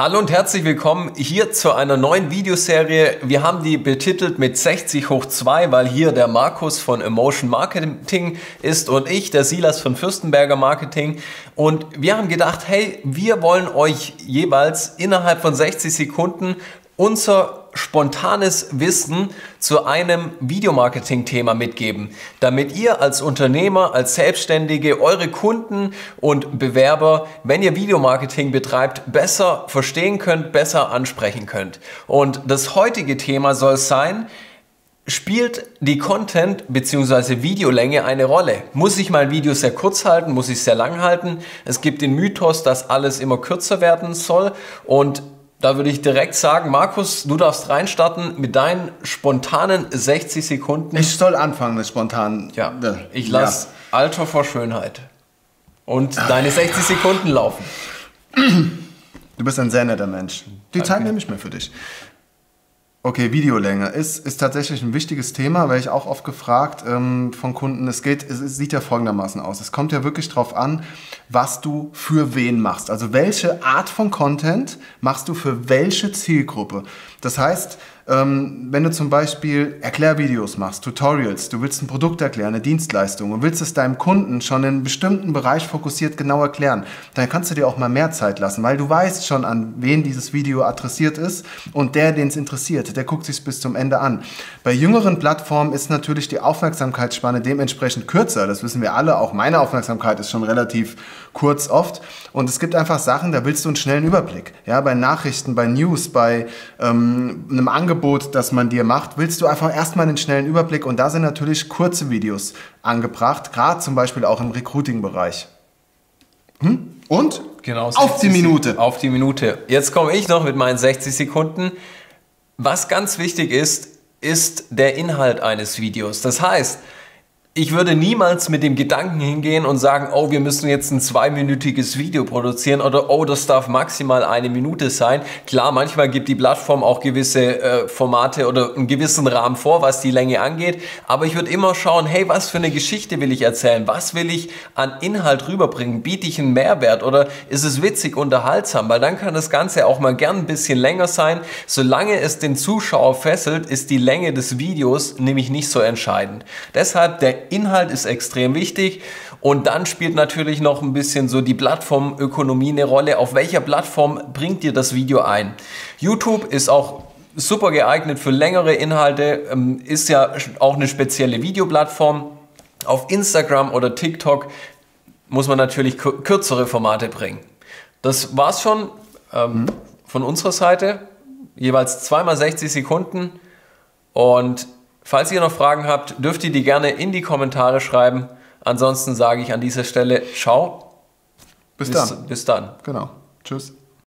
Hallo und herzlich willkommen hier zu einer neuen Videoserie. Wir haben die betitelt mit 60 hoch 2, weil hier der Markus von Emotion Marketing ist und ich, der Silas von Fürstenberger Marketing. Und wir haben gedacht, hey, wir wollen euch jeweils innerhalb von 60 Sekunden unser spontanes Wissen zu einem Videomarketing-Thema mitgeben, damit ihr als Unternehmer, als Selbstständige eure Kunden und Bewerber, wenn ihr Videomarketing betreibt, besser verstehen könnt, besser ansprechen könnt. Und das heutige Thema soll sein, Spielt die Content- bzw. Videolänge eine Rolle? Muss ich mein Video sehr kurz halten? Muss ich sehr lang halten? Es gibt den Mythos, dass alles immer kürzer werden soll und da würde ich direkt sagen, Markus, du darfst reinstarten mit deinen spontanen 60 Sekunden. Ich soll anfangen mit spontanen. Ja, ich lasse ja. Alter vor Schönheit. Und deine 60 Sekunden laufen. Du bist ein sehr netter Mensch. Die Danke. Zeit nehme ich mir für dich. Okay, Videolänge ist, ist tatsächlich ein wichtiges Thema, weil ich auch oft gefragt ähm, von Kunden, es geht, es, es sieht ja folgendermaßen aus. Es kommt ja wirklich darauf an, was du für wen machst. Also welche Art von Content machst du für welche Zielgruppe. Das heißt, ähm, wenn du zum Beispiel Erklärvideos machst, Tutorials, du willst ein Produkt erklären, eine Dienstleistung und willst es deinem Kunden schon in einem bestimmten Bereich fokussiert genau erklären, dann kannst du dir auch mal mehr Zeit lassen, weil du weißt schon, an wen dieses Video adressiert ist und der, den es interessiert, der guckt sich bis zum Ende an. Bei jüngeren Plattformen ist natürlich die Aufmerksamkeitsspanne dementsprechend kürzer. Das wissen wir alle. Auch meine Aufmerksamkeit ist schon relativ kurz oft. Und es gibt einfach Sachen, da willst du einen schnellen Überblick. Ja, bei Nachrichten, bei News, bei ähm, einem Angebot Angebot, das man dir macht, willst du einfach erstmal einen schnellen Überblick und da sind natürlich kurze Videos angebracht, gerade zum Beispiel auch im Recruiting-Bereich. Hm? Und? Genau, auf die Minute. Auf die Minute. Jetzt komme ich noch mit meinen 60 Sekunden. Was ganz wichtig ist, ist der Inhalt eines Videos. Das heißt, ich würde niemals mit dem Gedanken hingehen und sagen, oh, wir müssen jetzt ein zweiminütiges Video produzieren oder oh, das darf maximal eine Minute sein. Klar, manchmal gibt die Plattform auch gewisse äh, Formate oder einen gewissen Rahmen vor, was die Länge angeht. Aber ich würde immer schauen, hey, was für eine Geschichte will ich erzählen? Was will ich an Inhalt rüberbringen? Biete ich einen Mehrwert oder ist es witzig, unterhaltsam? Weil dann kann das Ganze auch mal gern ein bisschen länger sein. Solange es den Zuschauer fesselt, ist die Länge des Videos nämlich nicht so entscheidend. Deshalb der Inhalt ist extrem wichtig. Und dann spielt natürlich noch ein bisschen so die Plattformökonomie eine Rolle. Auf welcher Plattform bringt dir das Video ein? YouTube ist auch super geeignet für längere Inhalte, ähm, ist ja auch eine spezielle Videoplattform. Auf Instagram oder TikTok muss man natürlich kürzere Formate bringen. Das war's schon ähm, von unserer Seite. Jeweils zweimal 60 Sekunden. Und Falls ihr noch Fragen habt, dürft ihr die gerne in die Kommentare schreiben. Ansonsten sage ich an dieser Stelle ciao. Bis, bis dann. Bis dann. Genau. Tschüss.